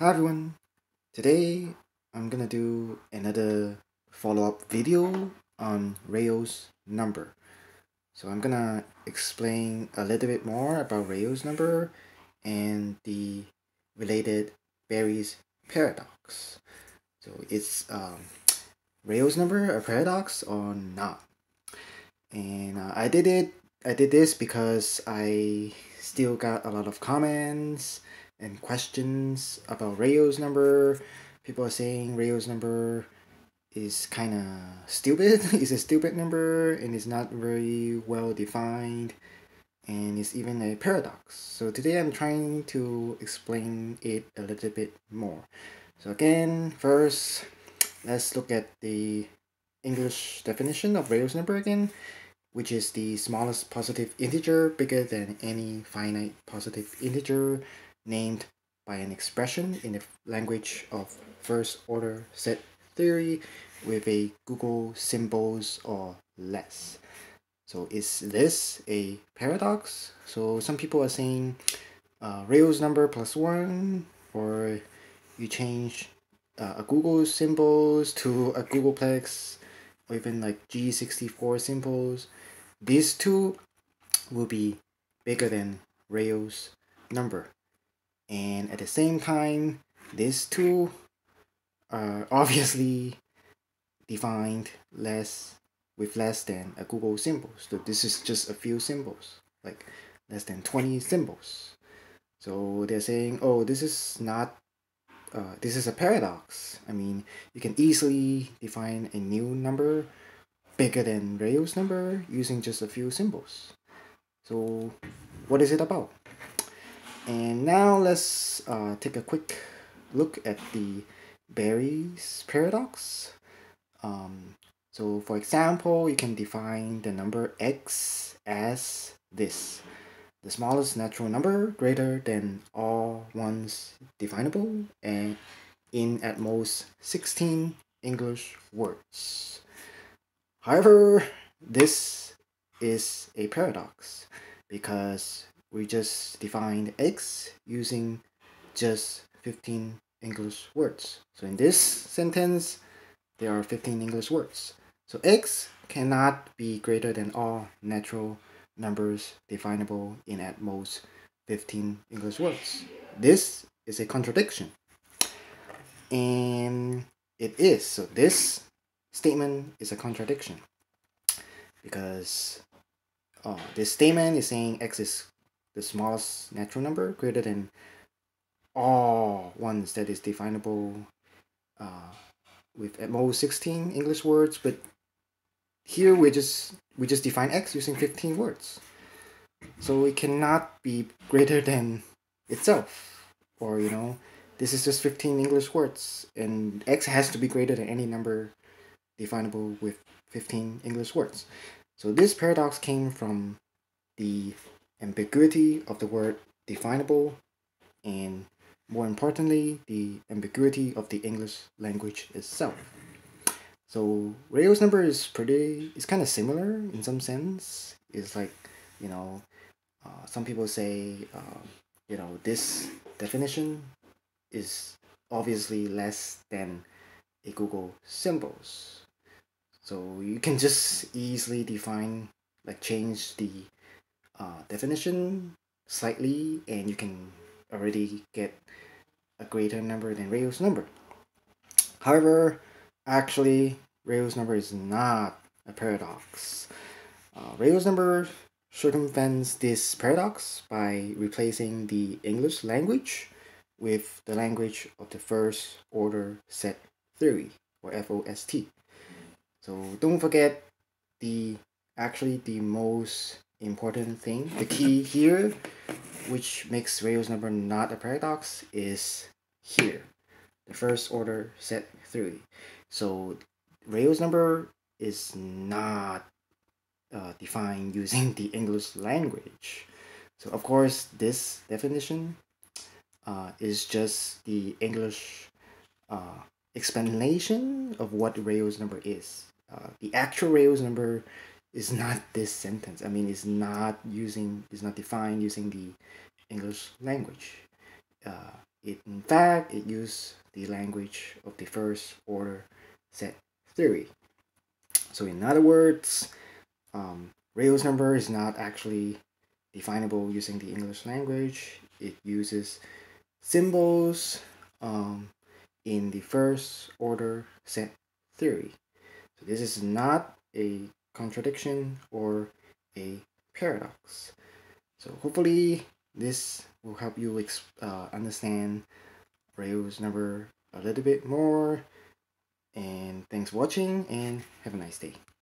Hi everyone, today I'm gonna do another follow-up video on Rayo number. So I'm gonna explain a little bit more about Rayo number and the related Berry's paradox. So it's um, Rayo number a paradox or not? And uh, I did it. I did this because I still got a lot of comments and questions about Rayo's number. People are saying Rayo's number is kind of stupid. it's a stupid number and it's not very well defined and it's even a paradox. So today I'm trying to explain it a little bit more. So again, first, let's look at the English definition of Rayo's number again, which is the smallest positive integer bigger than any finite positive integer named by an expression in the language of first order set theory with a googol symbols or less. So is this a paradox? So some people are saying uh, Rayo number plus one, or you change uh, a googol symbols to a googolplex, or even like G64 symbols. These two will be bigger than Rayo's number and at the same time these two are obviously defined less with less than a googol symbol. So this is just a few symbols, like less than 20 symbols. So they're saying, oh, this is not, uh, this is a paradox. I mean, you can easily define a new number bigger than Rayo's number using just a few symbols. So what is it about? And now let's uh, take a quick look at the Berry's paradox. Um, so for example, you can define the number x as this. The smallest natural number greater than all ones definable and in at most 16 English words. However, this is a paradox because we just defined x using just 15 English words. So in this sentence, there are 15 English words. So x cannot be greater than all natural numbers definable in at most 15 English words. This is a contradiction. And it is. So this statement is a contradiction. Because uh, this statement is saying x is the smallest natural number greater than all ones that is definable uh, with at most 16 English words, but here we just we just define x using 15 words. So it cannot be greater than itself. Or you know, this is just 15 English words and x has to be greater than any number definable with 15 English words. So this paradox came from the ambiguity of the word definable, and more importantly, the ambiguity of the English language itself. So Rayo's number is pretty, it's kind of similar in some sense. It's like, you know, uh, some people say, uh, you know, this definition is obviously less than a googol symbols. So you can just easily define, like change the uh, definition slightly and you can already get a greater number than Rayo's number. However, actually, Rayo's number is not a paradox. Uh, Rayo's number circumvents this paradox by replacing the English language with the language of the first order set theory or FOST. So don't forget the actually the most important thing. The key here, which makes Rayo's number not a paradox, is here. The first order set theory. So Rayo's number is not uh, defined using the English language. So of course, this definition uh, is just the English uh, explanation of what Rayo's number is. Uh, the actual Rayo's number is not this sentence. I mean, it's not using, it's not defined using the English language. Uh, it in fact it used the language of the first order set theory. So in other words, um, number is not actually definable using the English language. It uses symbols um, in the first order set theory. So this is not a contradiction or a paradox. So hopefully this will help you uh, understand Rayo's number a little bit more. And thanks for watching and have a nice day.